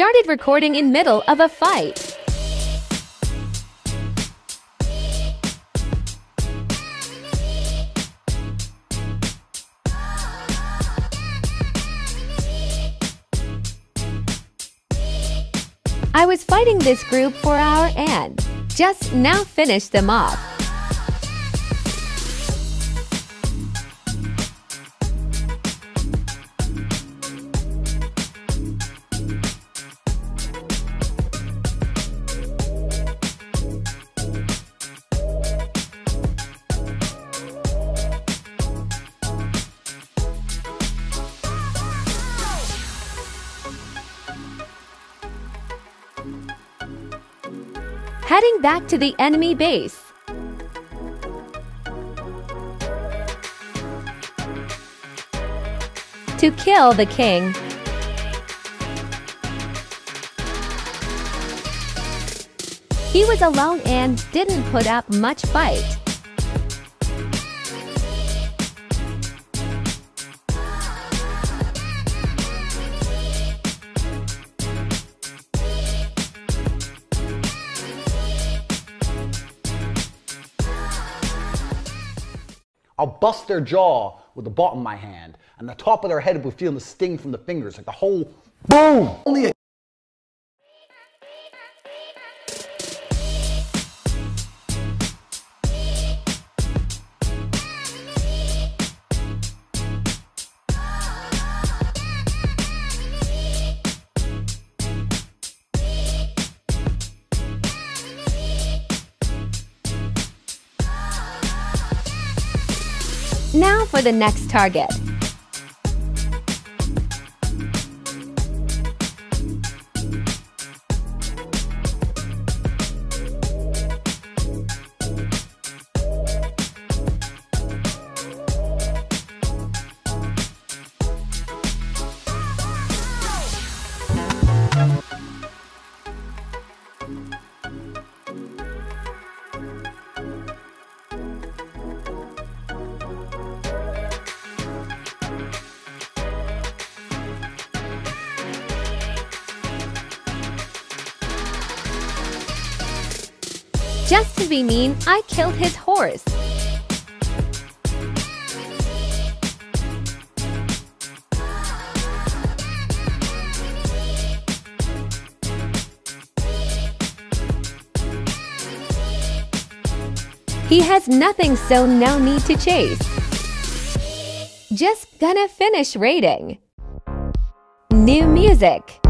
started recording in middle of a fight. I was fighting this group for our and just now finished them off. Heading back to the enemy base. To kill the king. He was alone and didn't put up much fight. I'll bust their jaw with the bottom of my hand, and the top of their head will feel the sting from the fingers, like the whole boom. Only Now for the next target. Just to be mean, I killed his horse. He has nothing, so no need to chase. Just gonna finish raiding. New music.